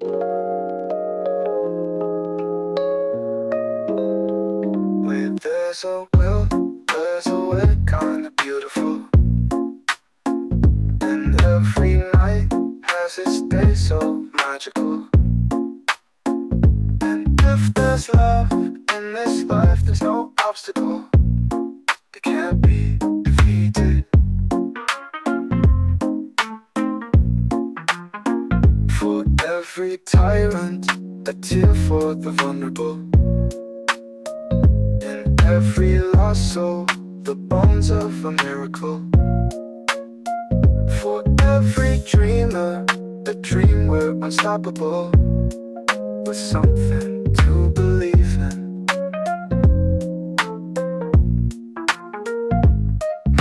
Where there's a will, there's a way, kinda beautiful. And every night has its day so magical. And if there's love in this life, there's no obstacle every tyrant, a tear for the vulnerable. In every lost soul, the bones of a miracle. For every dreamer, a dream we're unstoppable. With something to believe in.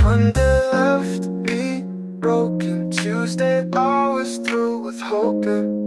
Monday left me broken. Tuesday I was through with hoping.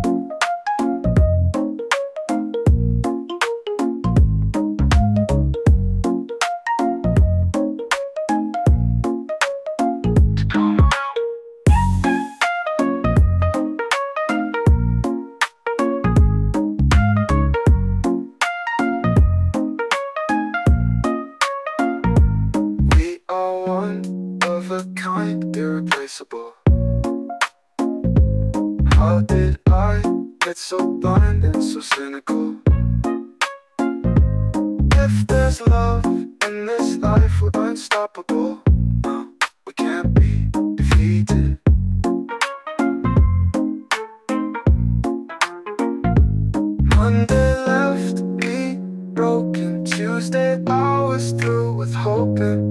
Are one of a kind, irreplaceable. How did I get so blind and so cynical? If there's love in this life, we're unstoppable. No, we can't be defeated. Monday left me broken. Tuesday I was through with hoping.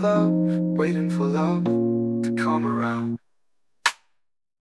love, waiting for love to come around.